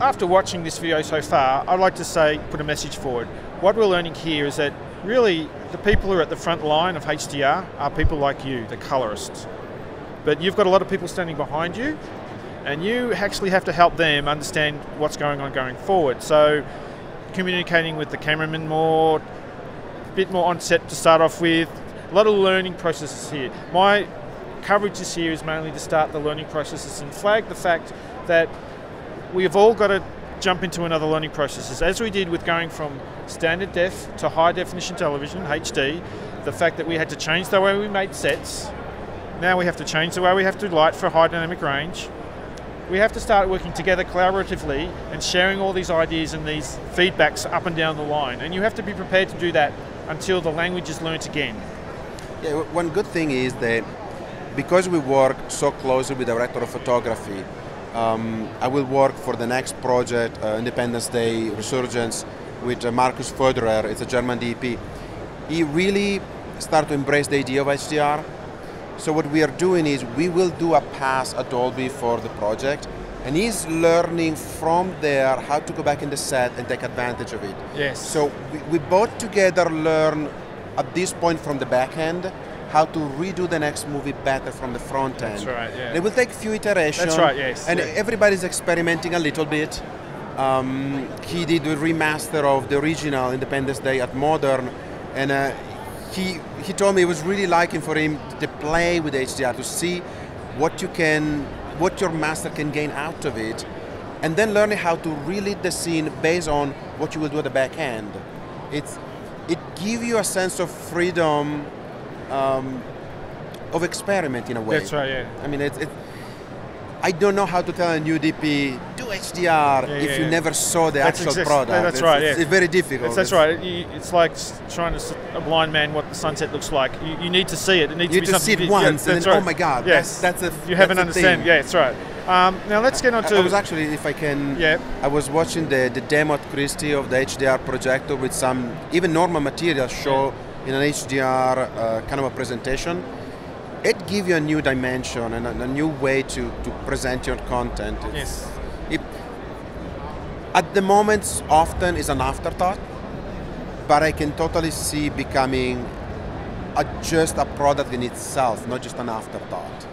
after watching this video so far, I'd like to say, put a message forward. What we're learning here is that really the people who are at the front line of HDR are people like you, the colorists. But you've got a lot of people standing behind you, and you actually have to help them understand what's going on going forward. So, communicating with the cameraman more, a bit more on set to start off with, a lot of learning processes here. My coverage this year is mainly to start the learning processes and flag the fact that we've all got to jump into another learning processes. As we did with going from standard def to high definition television, HD, the fact that we had to change the way we made sets, now we have to change the way we have to light for high dynamic range. We have to start working together collaboratively and sharing all these ideas and these feedbacks up and down the line. And you have to be prepared to do that until the language is learnt again. Yeah, one good thing is that because we work so closely with the director of photography, um, I will work for the next project, uh, Independence Day Resurgence, with uh, Markus Föderer, it's a German DP. He really started to embrace the idea of HDR. So what we are doing is we will do a pass at Dolby for the project, and he's learning from there how to go back in the set and take advantage of it. Yes. So we, we both together learn at this point from the back end how to redo the next movie better from the front end. That's right, yeah. It will take a few iterations. That's right, yes. And yeah. everybody's experimenting a little bit. Um, he did a remaster of the original Independence Day at Modern, and uh, he he told me it was really liking for him to play with HDR to see what you can, what your master can gain out of it, and then learning how to relit the scene based on what you will do at the back end. It's it gives you a sense of freedom um, of experiment in a way. That's right, yeah. I mean, it's, it, I don't know how to tell a new DP do HDR Yeah, if yeah, you yeah. never saw the That's actual exist- product. that's it's, right, It's, it's very difficult. It's, that's right. It's like trying to a blind man what the sunset looks like. You, you need to see it. It needs You to need be to see something it you- yeah, once, and then, right. oh my God, Yes, that's, that's a you haven't understand. Yeah, that's right. Um, now let's get on to. I was actually, if I can, Yeah. I was watching the, the demo at Christie of the HDR projector with some even normal material show in an HDR uh, kind of a presentation. It gives you a new dimension and a, a new way to, to present your content. It's- yes. it, at the moment, often is an afterthought, but I can totally see becoming a, just a product in itself, not just an afterthought.